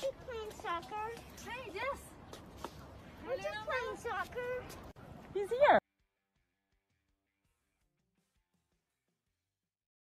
Aren't playing soccer? Hey, yes. Aren't you playing soccer?